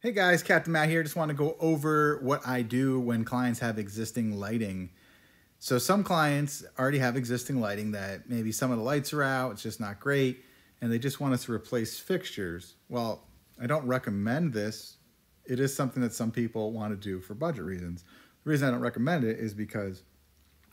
Hey guys, Captain Matt here. Just want to go over what I do when clients have existing lighting. So some clients already have existing lighting that maybe some of the lights are out, it's just not great, and they just want us to replace fixtures. Well, I don't recommend this. It is something that some people want to do for budget reasons. The reason I don't recommend it is because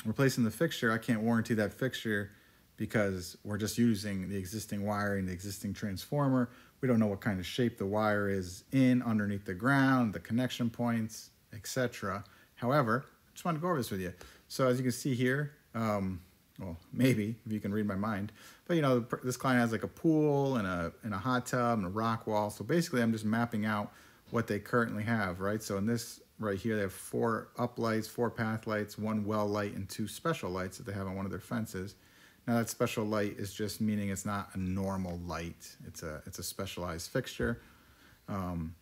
replacing the fixture, I can't warranty that fixture because we're just using the existing wiring, the existing transformer. We don't know what kind of shape the wire is in, underneath the ground, the connection points, etc. However, I just want to go over this with you. So as you can see here, um, well, maybe if you can read my mind, but you know, this client has like a pool and a, and a hot tub and a rock wall. So basically I'm just mapping out what they currently have, right? So in this right here, they have four up lights, four path lights, one well light, and two special lights that they have on one of their fences. Now that special light is just meaning it's not a normal light. It's a it's a specialized fixture. Um,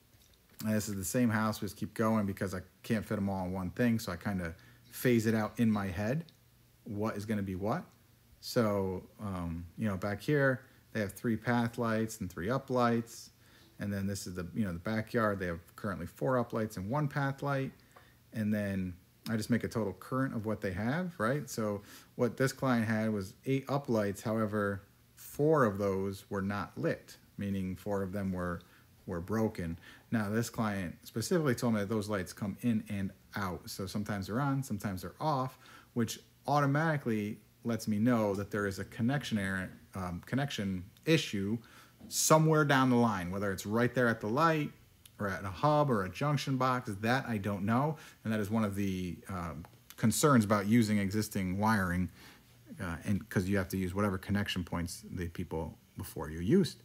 and this is the same house. We just keep going because I can't fit them all in one thing. So I kind of phase it out in my head. What is going to be what? So um, you know, back here they have three path lights and three up lights. And then this is the you know the backyard. They have currently four up lights and one path light. And then I just make a total current of what they have, right? So what this client had was eight uplights. However, four of those were not lit, meaning four of them were were broken. Now this client specifically told me that those lights come in and out. So sometimes they're on, sometimes they're off, which automatically lets me know that there is a connection error, um, connection issue somewhere down the line, whether it's right there at the light or at a hub or a junction box, that I don't know. And that is one of the um, concerns about using existing wiring uh, and because you have to use whatever connection points the people before you used.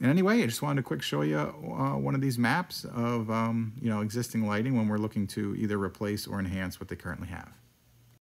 And anyway, I just wanted to quick show you uh, one of these maps of um, you know existing lighting when we're looking to either replace or enhance what they currently have.